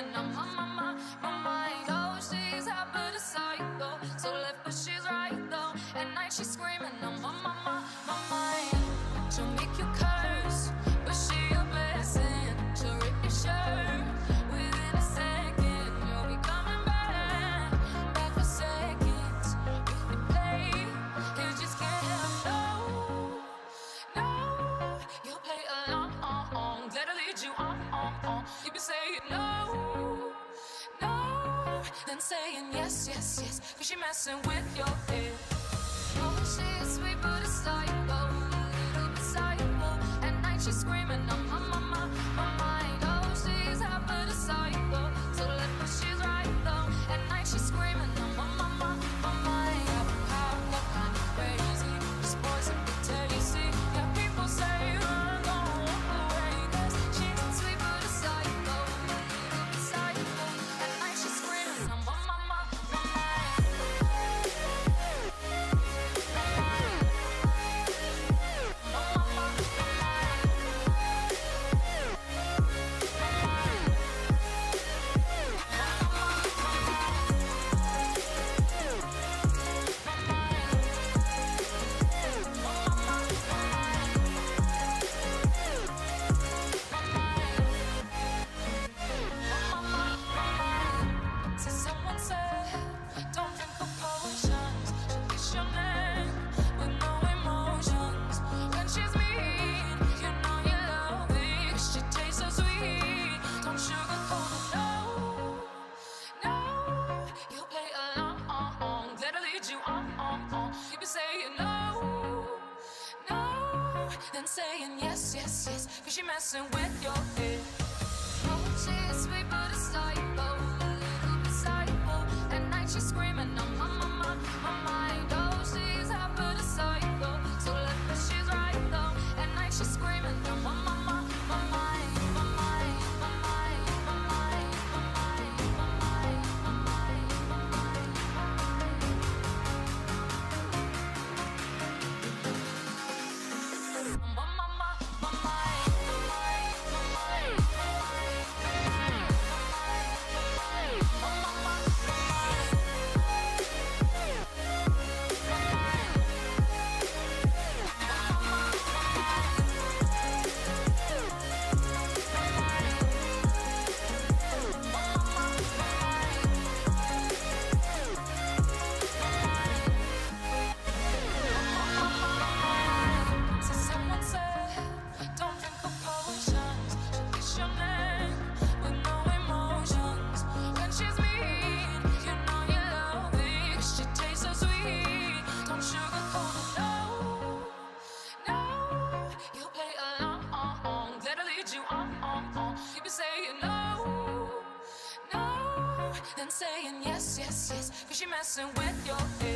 and I'm on my mind, my mind. She's so left, but she's right though. At night she's screaming, on my my mind. She'll make you curse, but she a blessing. She'll rip your shirt within a second. You'll be coming back, back for seconds. We can play, you just can't no, no. You'll play along, let her lead you on on. You be been saying no, no, then saying yes, yes, yes. Cause she messing with your head. saying yes, yes, yes. Cause she messing with your head. I'm saying yes, yes, yes, cause you're messing with your head.